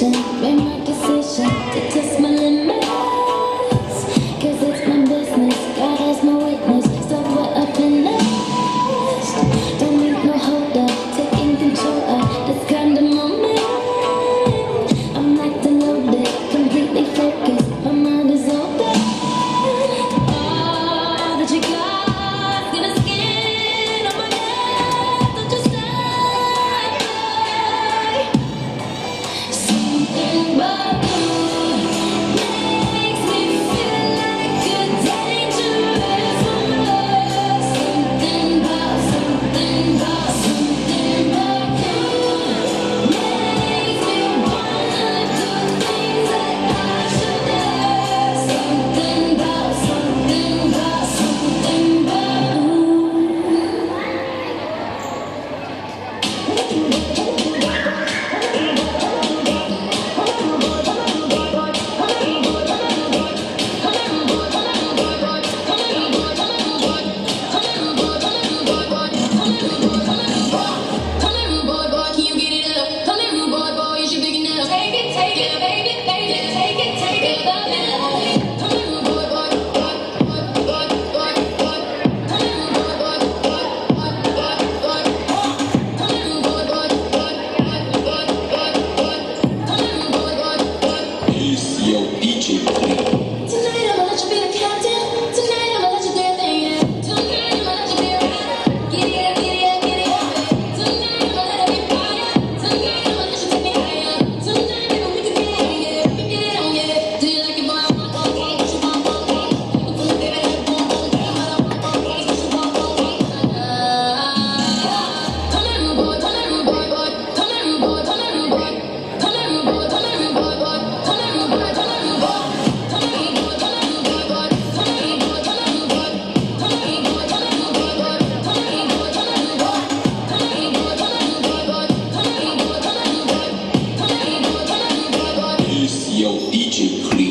listen, your DJ Clean.